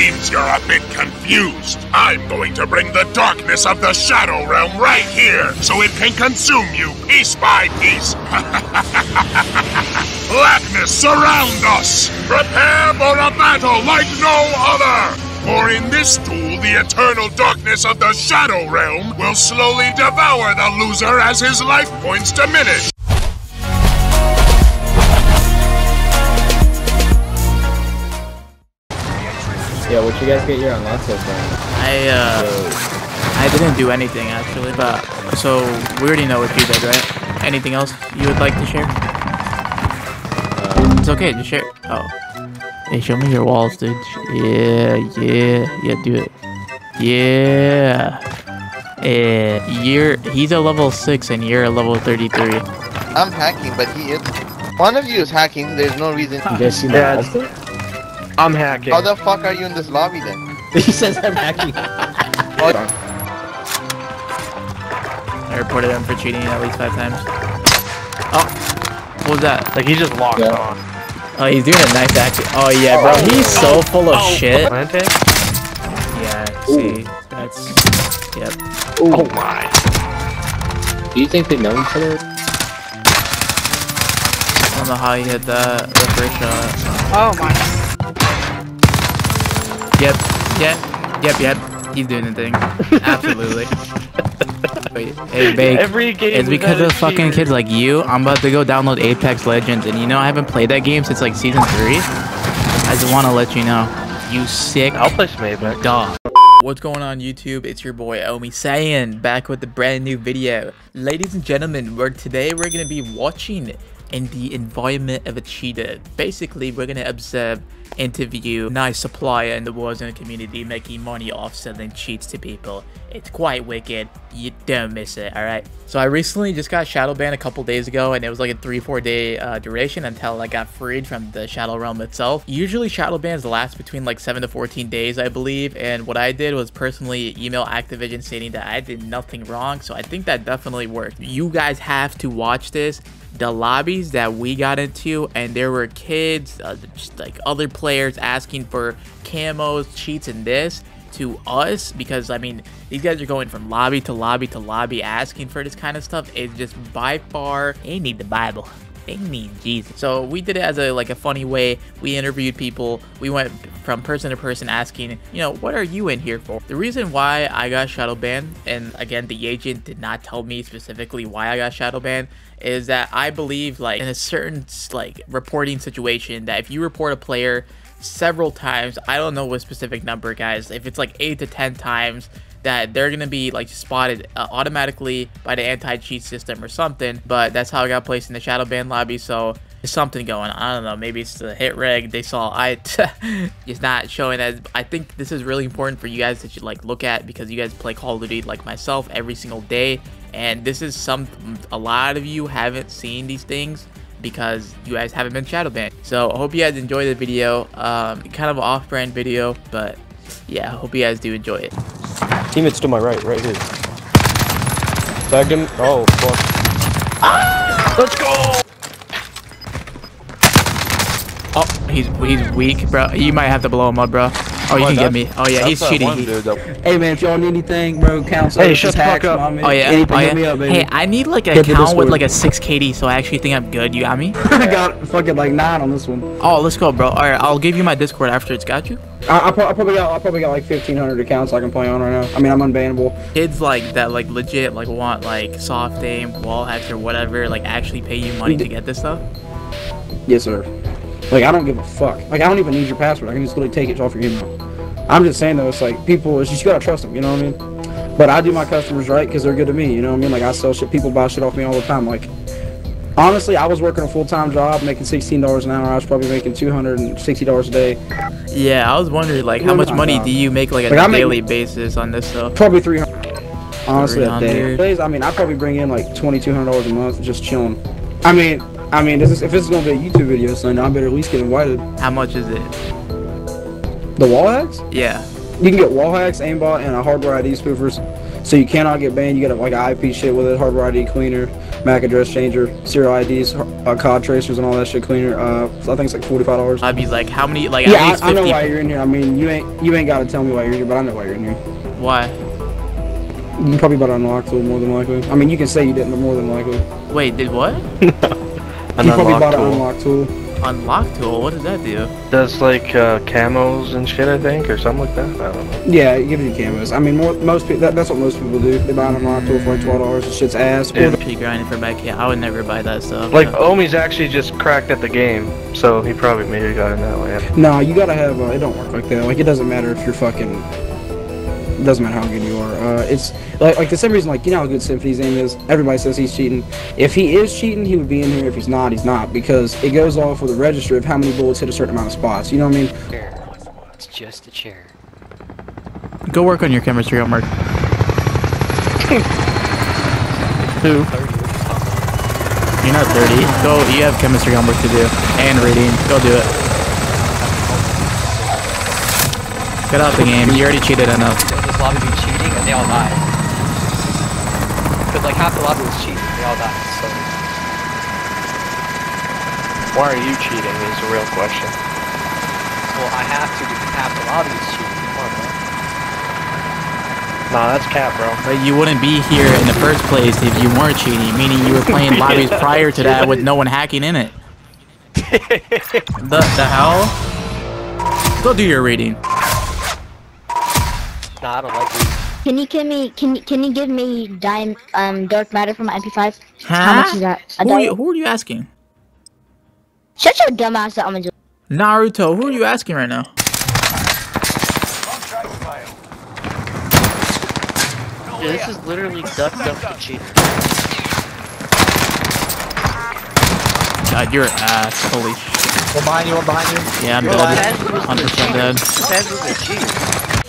Seems you're a bit confused. I'm going to bring the darkness of the Shadow Realm right here, so it can consume you piece by piece. Blackness surround us! Prepare for a battle like no other! For in this duel, the eternal darkness of the Shadow Realm will slowly devour the loser as his life points diminish. Yeah, what you guys get your unlock so far? I uh, I didn't do anything actually, but so we already know what you did, right? Anything else you would like to share? Uh, It's okay, just share. Oh, hey, show me your walls, dude. Yeah, yeah, yeah, do it. Yeah. Yeah, you're he's a level six and you're a level thirty-three. I'm hacking, but he is. One of you is hacking. There's no reason. you guys see Yeah, that? Yeah, I'm hacking. How the fuck are you in this lobby then? he says I'm hacking. Oh, I reported him for cheating at least five times. Oh, what was that? Like he just locked Yeah. on. Oh, he's doing a nice action. Oh yeah, bro, oh. he's so full of oh, shit. Planting? Yeah, see, that's yep. Oh my. Do you think they know each other? I don't know how he hit that the first shot. Oh my. Yep, yep, yep, yep. He's doing the thing. Absolutely. Wait, hey, Bake. Every game. It's because of fucking cheater. kids like you. I'm about to go download Apex Legends, and you know I haven't played that game since like season three. I just want to let you know, you sick I'll play some Apex. dog. What's going on YouTube? It's your boy Omie Saiyan back with a brand new video. Ladies and gentlemen, we're, today we're going to be watching in the environment of a cheater. Basically, we're going to observe, interview nice supplier in the Warzone community making money off selling cheats to people. It's quite wicked. You don't miss it, alright? So I recently just got shadow banned a couple days ago and it was like a 3-4 day uh, duration until I got freed from the shadow realm itself. Usually shadow bans last between like 7 to 14 days I believe and what I did was personally email Activision stating that I did nothing wrong so I think that definitely worked. You guys have to watch this the lobbies that we got into and there were kids uh, just like other players asking for camos cheats and this to us because I mean these guys are going from lobby to lobby to lobby asking for this kind of stuff. It's just by far they need the Bible. They need Jesus. So we did it as a like a funny way. We interviewed people. We went from person to person asking you know what are you in here for? The reason why I got shadow banned and again the agent did not tell me specifically why I got shadow banned is that I believe like in a certain like reporting situation that if you report a player several times. I don't know what specific number guys. If it's like eight to ten times that they're gonna be like spotted uh, automatically by the anti-cheat system or something. But that's how i got placed in the shadow ban lobby so there's something going on. I don't know. Maybe it's the hit reg they saw. I it's not showing as i think this is really important for you guys that you like look at because you guys play call of duty like myself every single day. And this is some a lot of you haven't seen these things because you guys haven't been shadow banned. So I hope you guys enjoy the video. Um, kind of an off-brand video, but yeah, I hope you guys do enjoy it. Teammates to my right, right here. Tagged him. Oh, fuck. Let's go. Oh, he's he's weak, bro. You might have to blow him up, bro. Oh, you What, can get me. Oh yeah, he's cheating. one dude Hey man, if y'all need anything, bro, counsel. Hey, shut the fuck up. Oh yeah, Anything, oh, yeah. me up, baby. Hey, I need like a Hit the account with like a 6 KD, so I actually think I'm good. You got me? I got fucking like nine on this one. Oh, let's go, bro. All right, I'll give you my Discord after it's got you. I, I, pro- I probably got I probably got like fifteen hundred accounts I can play on right now. I mean, I'm unbannable. Kids like that, like legit, like want like soft aim, wall hacks or whatever, like actually pay you money to get this stuff. Yes, sir. Like I don't give a fuck. Like I don't even need your password. I can just literally take it off your email. I'm just saying though, it's like people. It's just you gotta trust them. You know what I mean? But I do my customers right because they're good to me. You know what I mean? Like I sell shit. People buy shit off me all the time. Like honestly, I was working a full time job, making sixteen dollars an hour. I was probably making two hundred and sixty dollars a day. Yeah, I was wondering like how much money do you make like on Like, a I make- daily basis on this stuff? Probably three hundred. Honestly, a day. Days, I mean, I probably bring in like twenty two hundred dollars a month just chilling. I mean, I mean, this is, if this is gonna be a YouTube video, son, I better at least get invited. How much is it? The wall hacks? Yeah. You can get wall hacks, aimbot, and a hardware ID spoofers. So you cannot get banned. You get like an IP shit with it, hardware ID cleaner, MAC address changer, serial IDs, uh, COD tracers, and all that shit cleaner. Uh, I think it's like forty five dollars. I'd be like, how many? Like Yeah, I, least I know why you're in here. I mean, you ain't you ain't got to tell me why you're here, but I know why you're in here. Why? You probably bought an unlock tool more than likely. I mean, you can say you didn't, but more than likely. Wait, did what? You probably bought an tool. unlock tool. Unlock tool? What does that do? Does like uh, camos and shit, I think, or something like that. I don't know. Yeah, it gives you camos. I mean, more, most people that, that's what most people do. They buy an unlock tool for like twelve dollars. The shit's ass. Or Yeah. the- grinding for back. Yeah, I would never buy that stuff. Like Omie's actually just cracked at the game, so he probably maybe got in that way. No, you gotta have. Uh, it don't work like that. Like it doesn't matter if you're fucking. It doesn't matter how good you are. Uh, it's like like the same reason. Like you know how good Symfuhny's aim is. Everybody says he's cheating. If he is cheating, he would be in here. If he's not, he's not because it goes off with a register of how many bullets hit a certain amount of spots. You know what I mean? chair. It's just a chair. go work on your chemistry homework. Who? You're not 30. Go. You have chemistry homework to do and reading. Go do it. Get out the game. You already cheated enough. There was this lobby be cheating and they all died. Because like half the lobby was cheating, they all died. So Why are you cheating? Is the real question. well I have to because half the lobby is cheating. Come on, man. Nah, that's cap, bro. But you wouldn't be here in the first place if you weren't cheating, meaning you were playing lobbies prior to that with no one hacking in it. the, the hell? Go do your reading. Nah, I don't like reading. Can you give me can you can you give me dime um dark matter from my MP5? Huh? How much is that? A Who are, you, who are you asking? Shut your dumb ass up, I'm gonna do. Naruto, who are you asking right now? Dude, this is literally duck duck for cheating. God, you're an ass. Holy sh. One behind you, one behind you. Yeah, I'm Bro, dead. 100% dead. Pez was a cheat.